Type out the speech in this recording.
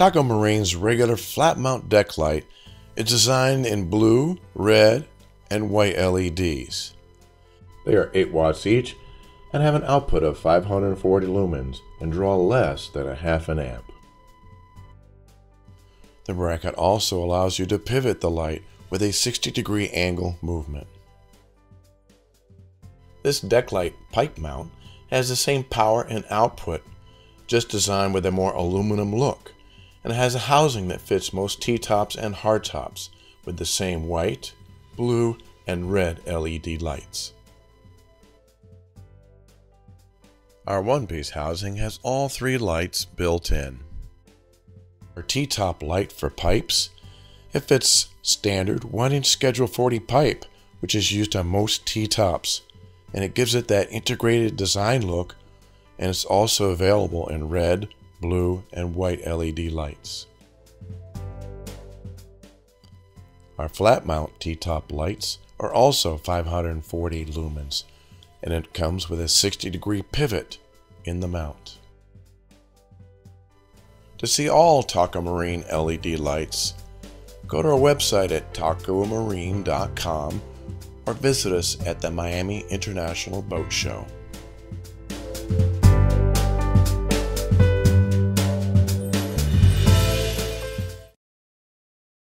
TACO Marine's regular flat mount deck light is designed in blue, red, and white LEDs. They are 8 watts each and have an output of 540 lumens and draw less than a half an amp. The bracket also allows you to pivot the light with a 60 degree angle movement. This deck light pipe mount has the same power and output, just designed with a more aluminum look, and has a housing that fits most T-tops and hardtops with the same white, blue, and red LED lights. Our one-piece housing has all three lights built in. Our T-top light for pipes, it fits standard 1-inch Schedule 40 pipe, which is used on most T-tops, and it gives it that integrated design look, and it's also available in red, blue, and white LED lights. Our flat mount T-top lights are also 540 lumens, and it comes with a 60 degree pivot in the mount. To see all Taco Marine LED lights, go to our website at tacomarine.com or visit us at the Miami International Boat Show.